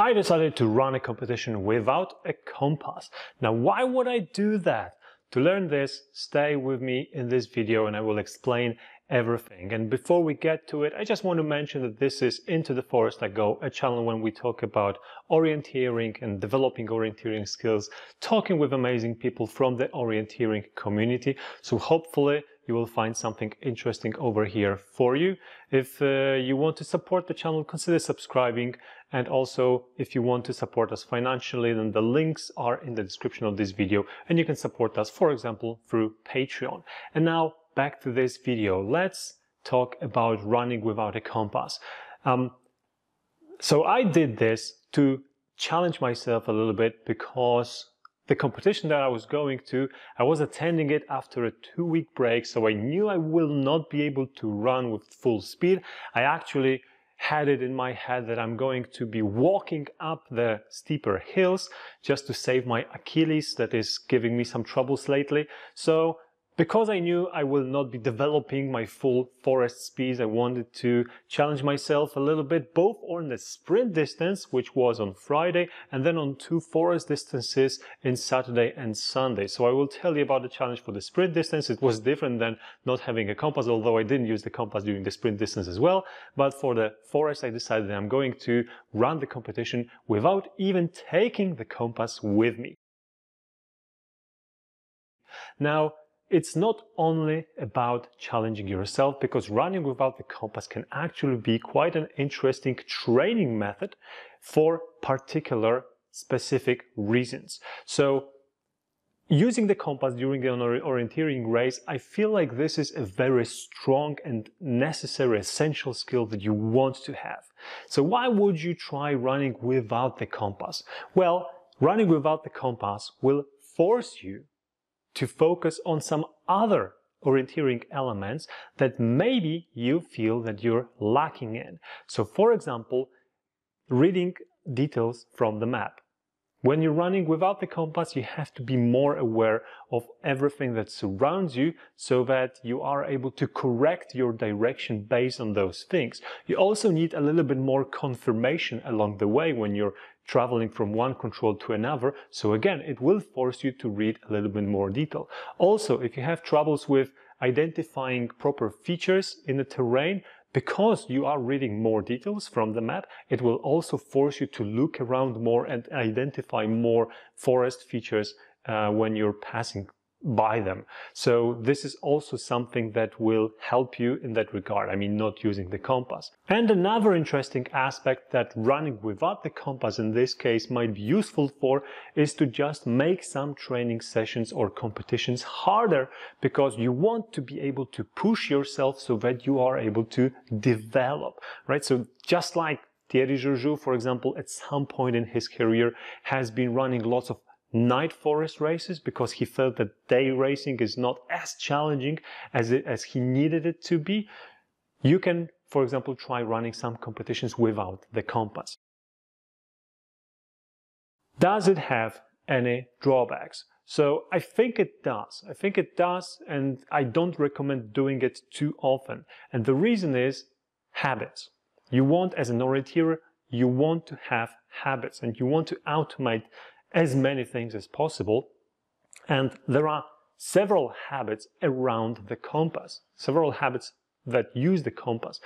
I decided to run a competition without a compass. Now, why would I do that? To learn this, stay with me in this video and I will explain everything. And before we get to it, I just want to mention that this is Into the Forest I Go, a channel when we talk about orienteering and developing orienteering skills, talking with amazing people from the orienteering community. So hopefully you will find something interesting over here for you. If uh, you want to support the channel, consider subscribing. And also, if you want to support us financially, then the links are in the description of this video and you can support us, for example, through Patreon. And now back to this video. Let's talk about running without a compass. Um, so I did this to challenge myself a little bit because the competition that I was going to, I was attending it after a two week break, so I knew I will not be able to run with full speed. I actually had it in my head that I'm going to be walking up the steeper hills just to save my Achilles that is giving me some troubles lately. So because I knew I will not be developing my full forest speeds, I wanted to challenge myself a little bit, both on the sprint distance, which was on Friday, and then on two forest distances in Saturday and Sunday. So I will tell you about the challenge for the sprint distance. It was different than not having a compass, although I didn't use the compass during the sprint distance as well. But for the forest, I decided that I'm going to run the competition without even taking the compass with me. Now, it's not only about challenging yourself because running without the compass can actually be quite an interesting training method for particular specific reasons. So using the compass during an orienteering race, I feel like this is a very strong and necessary essential skill that you want to have. So why would you try running without the compass? Well, running without the compass will force you to focus on some other orienteering elements that maybe you feel that you're lacking in. So for example, reading details from the map. When you're running without the compass, you have to be more aware of everything that surrounds you so that you are able to correct your direction based on those things. You also need a little bit more confirmation along the way when you're traveling from one control to another. So again, it will force you to read a little bit more detail. Also, if you have troubles with identifying proper features in the terrain, because you are reading more details from the map, it will also force you to look around more and identify more forest features uh, when you're passing by them. So this is also something that will help you in that regard. I mean, not using the compass. And another interesting aspect that running without the compass in this case might be useful for is to just make some training sessions or competitions harder because you want to be able to push yourself so that you are able to develop, right? So just like Thierry Georgiou, for example, at some point in his career has been running lots of night forest races because he felt that day racing is not as challenging as, it, as he needed it to be. You can, for example, try running some competitions without the compass. Does it have any drawbacks? So I think it does. I think it does, and I don't recommend doing it too often. And the reason is habits. You want, as an orienteer, you want to have habits and you want to automate as many things as possible. And there are several habits around the compass, several habits that use the compass.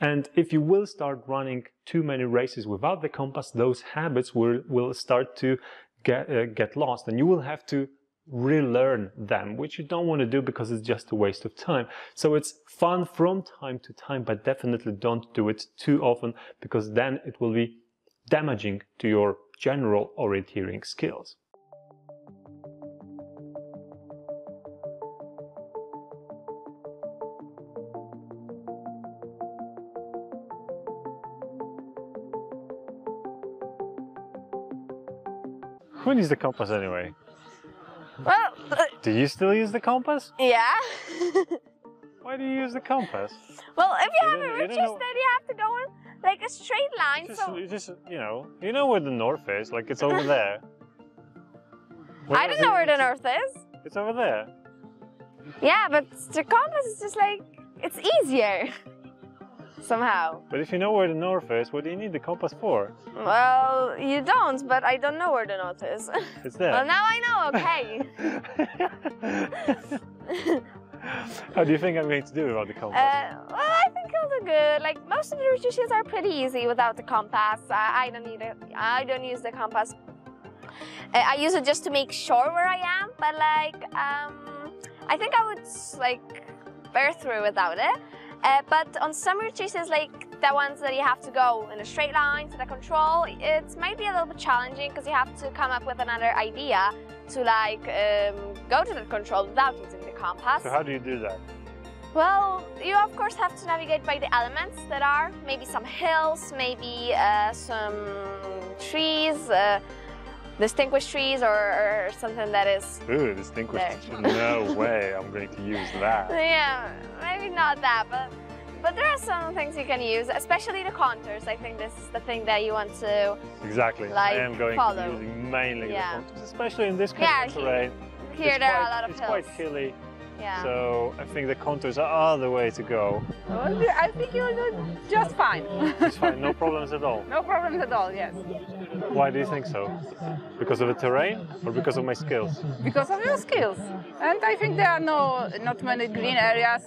And if you will start running too many races without the compass, those habits will, will start to get, uh, get lost and you will have to relearn them, which you don't want to do because it's just a waste of time. So it's fun from time to time, but definitely don't do it too often because then it will be damaging to your general orienteering skills. Who needs the compass anyway? Well, uh, do you still use the compass? Yeah. Why do you use the compass? Well, if you, you have a riches, then you have to go in like a straight line. Just, so just you know, you know where the north is. Like it's over there. Where I don't know where the north is. It's over there. Yeah, but the compass is just like it's easier. somehow. But if you know where the north is, what do you need the compass for? Well, you don't, but I don't know where the north is. It's there. well, now I know, okay. How do you think I'm going to do without the compass? Uh, well, I good. Like most of the routines are pretty easy without the compass. I, I don't need it. I don't use the compass. Uh, I use it just to make sure where I am. But like, um, I think I would like bear through without it. Uh, but on some routes, like the ones that you have to go in a straight line to the control, it might be a little bit challenging because you have to come up with another idea to like um, go to the control without using the compass. So how do you do that? Well, you of course have to navigate by the elements that are maybe some hills, maybe uh, some trees, uh, distinguished trees, or, or, something that is. Ooh, distinguished. no way, I'm going to use that. Yeah, maybe not that, but but there are some things you can use, especially the contours. I think this is the thing that you want to exactly. Like, I am going follow. to be using mainly Yeah. the contours, especially in this kind Yeah, of terrain. here. it's there quite, are a lot of It's hills. quite hilly, yeah. so I think the contours are the way to go. Well, I think you'll do just fine. It's fine, no problems at all. no problems at all, yes. Why do you think so? Because of the terrain or because of my skills? Because of your skills. And I think there are no not many green areas.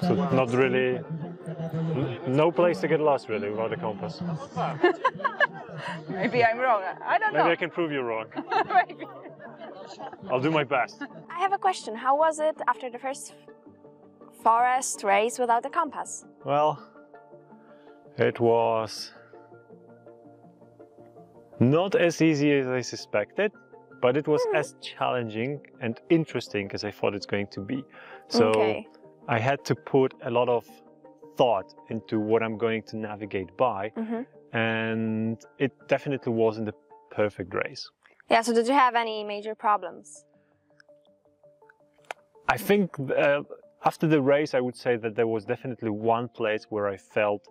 So not really, no place to get lost really without a compass. Maybe I'm wrong. I don't Maybe know. Maybe I can prove you wrong. I'll do my best. I have a question. How was it after the first forest race without the compass? Well, it was not as easy as I suspected, but it was as challenging and interesting as I thought it's going to be. So okay. I had to put a lot of thought into what I'm going to navigate by, hmm and it definitely wasn't a perfect race. Yeah. So did you have any major problems? I think uh, after the race, I would say that there was definitely one place where I felt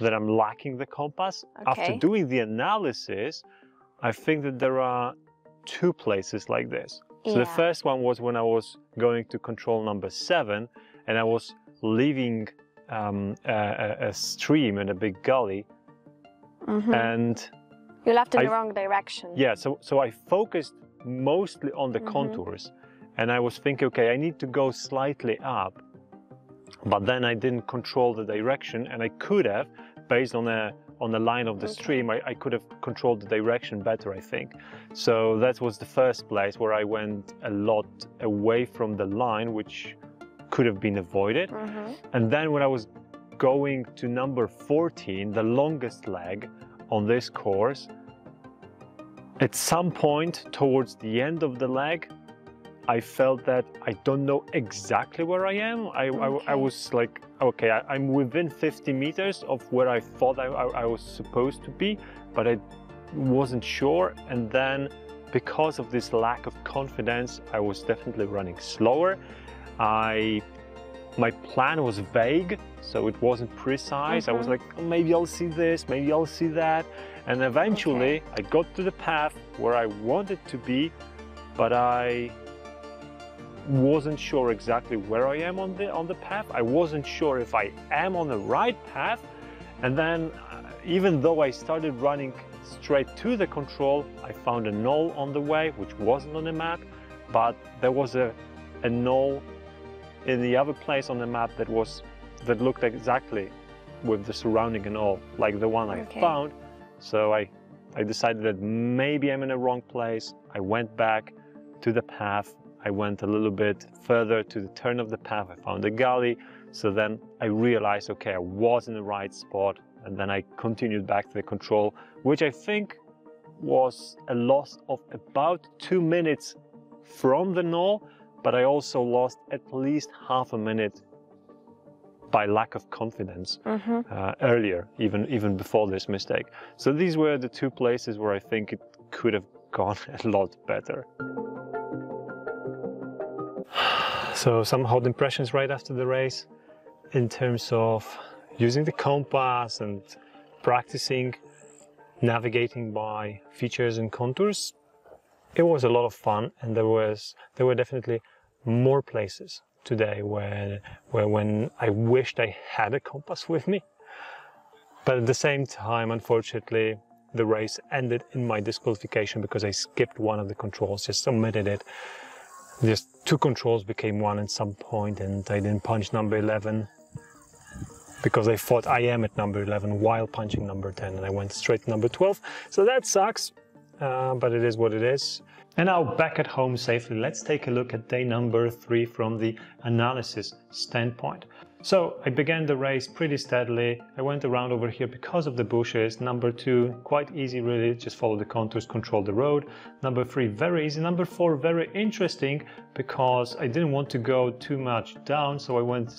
that I'm lacking the compass. After doing the analysis, I think that there are two places like this. So the first one was when I was going to control number seven and I was leaving um, a, a- stream in a big gully. Mhm. And you left in the wrong direction. yeah, so so I focused mostly on the Mhm. contours, and I was thinking, okay, I need to go slightly up, but then I didn't control the direction, and I could have, based on a on the line of the Okay. stream, I, I could have controlled the direction better, I think. So that was the first place where I went a lot away from the line, which could have been avoided. hmm And then when I was going to number 14, the longest leg on this course, at some point towards the end of the leg, I felt that I don't know exactly where I am. I, I, I was like, okay, I, I'm within 50 meters of where I thought I, I, I was supposed to be, but I wasn't sure. And then because of this lack of confidence, I was definitely running slower. I my plan was vague, so it wasn't precise. I was Mhm. like, "Oh, maybe I'll see this, maybe I'll see that. And eventually I got to the path where I wanted to be, but I wasn't sure exactly where I am on the on the path. I wasn't sure if I am on the right path. And then uh, even though I started running straight to the control, I found a knoll on the way, which wasn't on the map, but there was a, a knoll in the other place on the map that was that looked exactly with the surrounding and all like the one I found. So I I decided that maybe I'm in the wrong place. I went back to the path. I went a little bit further to the turn of the path. I found a gully. So then I realized, okay, I was in the right spot. And then I continued back to the control, which I think was a loss of about two minutes from the knoll, but I also lost at least half a minute by lack of confidence hmm uh, earlier, even even before this mistake. So these were the two places where I think it could have gone a lot better. So some hot impressions right after the race in terms of using the compass and practicing navigating by features and contours. It was a lot of fun and there was there were definitely more places today when, where when I wished I had a compass with me. But at the same time, unfortunately, the race ended in my disqualification because I skipped one of the controls, just omitted it. Just two controls became one at some point and I didn't punch number 11 because I thought I am at number 11 while punching number 10 and I went straight to number 12. So that sucks, uh, but it is what it is. And now back at home safely, let's take a look at day number three from the analysis standpoint. So I began the race pretty steadily. I went around over here because of the bushes. Number two, quite easy really, just follow the contours, control the road. Number three, very easy. Number four, very interesting because I didn't want to go too much down. So I went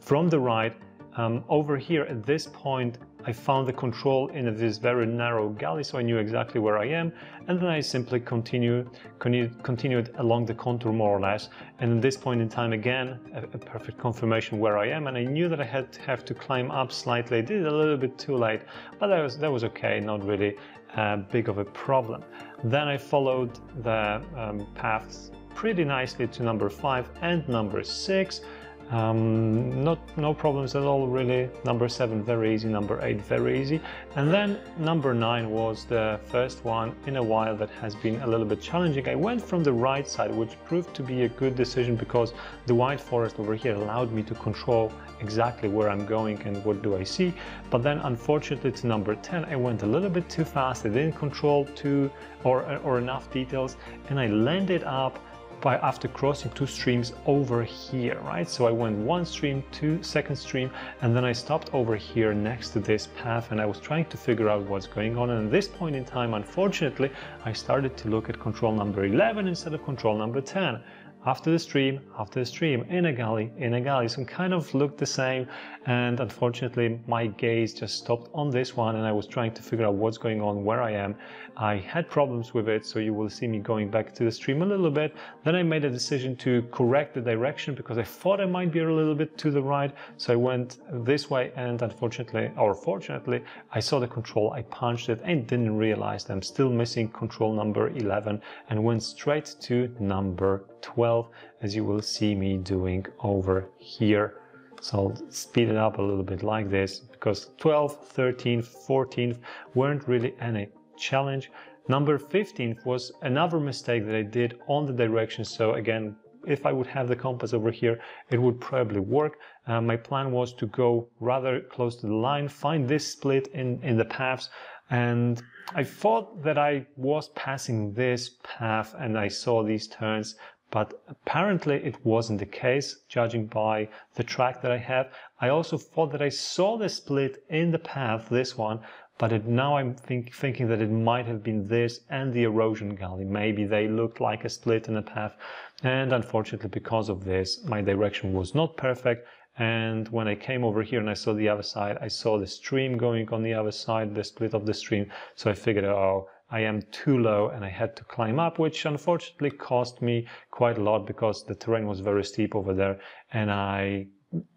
from the right um, over here at this point I found the control in this very narrow gully, so I knew exactly where I am. And then I simply continued, continued along the contour more or less. And at this point in time, again, a, a, perfect confirmation where I am. And I knew that I had to have to climb up slightly. I did it a little bit too late, but that was, that was okay, not really uh, big of a problem. Then I followed the um, paths pretty nicely to number five and number six. Um, not no problems at all really. Number seven very easy, number eight very easy, and then number nine was the first one in a while that has been a little bit challenging. I went from the right side, which proved to be a good decision because the white forest over here allowed me to control exactly where I'm going and what do I see. But then unfortunately to number 10 I went a little bit too fast. I didn't control too or or enough details, and I landed up by after crossing two streams over here, right? So I went one stream, two second stream, and then I stopped over here next to this path and I was trying to figure out what's going on. And at this point in time, unfortunately, I started to look at control number 11 instead of control number 10 after the stream, after the stream, in a gully, in a gully. So kind of looked the same. And unfortunately, my gaze just stopped on this one and I was trying to figure out what's going on, where I am. I had problems with it, so you will see me going back to the stream a little bit. Then I made a decision to correct the direction because I thought I might be a little bit to the right. So I went this way and unfortunately, or fortunately, I saw the control, I punched it and didn't realize I'm still missing control number 11 and went straight to number 12 as you will see me doing over here. So I'll speed it up a little bit like this because 12, 13, 14 weren't really any challenge. Number 15 was another mistake that I did on the direction. So again, if I would have the compass over here, it would probably work. Uh, my plan was to go rather close to the line, find this split in, in the paths, and I thought that I was passing this path and I saw these turns, but apparently it wasn't the case, judging by the track that I have. I also thought that I saw the split in the path, this one, but it, now I'm think, thinking that it might have been this and the erosion gully. Maybe they looked like a split in the path. And unfortunately, because of this, my direction was not perfect. And when I came over here and I saw the other side, I saw the stream going on the other side, the split of the stream. So I figured, oh, I am too low and I had to climb up, which unfortunately cost me quite a lot because the terrain was very steep over there and I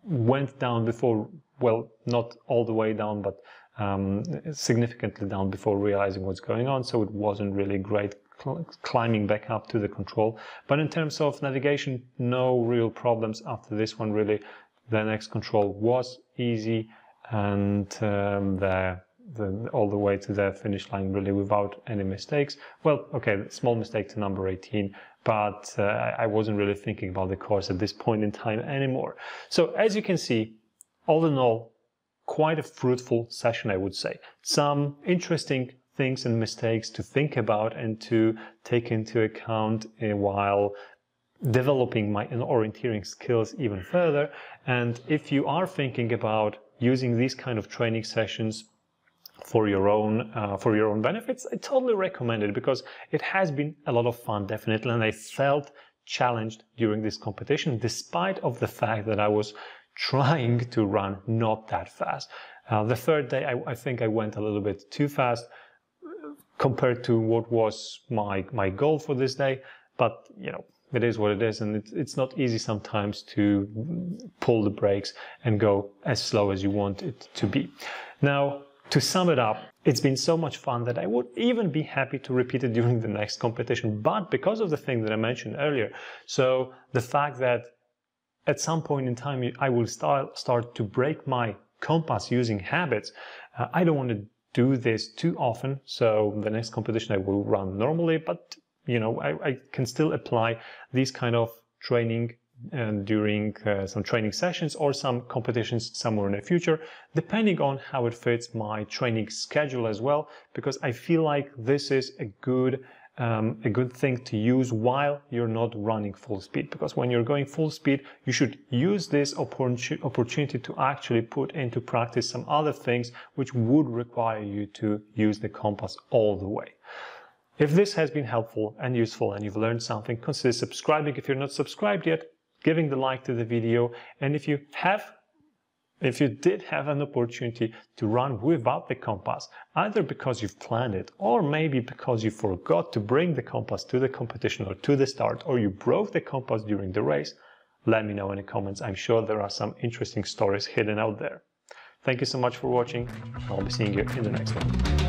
went down before, well, not all the way down, but um, significantly down before realizing what's going on. So it wasn't really great cl climbing back up to the control. But in terms of navigation, no real problems after this one really. The next control was easy and um, the the, all the way to the finish line really without any mistakes. Well, okay, small mistake to number 18, but uh, I wasn't really thinking about the course at this point in time anymore. So as you can see, all in all, quite a fruitful session, I would say. Some interesting things and mistakes to think about and to take into account uh, while developing my orienteering skills even further. And if you are thinking about using these kind of training sessions for your own uh, for your own benefits, I totally recommend it because it has been a lot of fun, definitely, and I felt challenged during this competition, despite of the fact that I was trying to run not that fast. Uh, the third day, I, I, think I went a little bit too fast compared to what was my my goal for this day, but you know. It is what it is, and it's not easy sometimes to pull the brakes and go as slow as you want it to be. Now, to sum it up, it's been so much fun that I would even be happy to repeat it during the next competition. But because of the thing that I mentioned earlier, so the fact that at some point in time I will start start to break my compass using habits. Uh, I don't want to do this too often, so the next competition I will run normally, but you know I, I can still apply these kind of training and during uh, some training sessions or some competitions somewhere in the future, depending on how it fits my training schedule as well, because I feel like this is a good um, a good thing to use while you're not running full speed. Because when you're going full speed, you should use this opportunity to actually put into practice some other things which would require you to use the compass all the way. If this has been helpful and useful and you've learned something, consider subscribing if you're not subscribed yet, giving the like to the video, and if you have if you did have an opportunity to run without the compass, either because you've planned it or maybe because you forgot to bring the compass to the competition or to the start or you broke the compass during the race, let me know in the comments. I'm sure there are some interesting stories hidden out there. Thank you so much for watching. I'll be seeing you in the next one.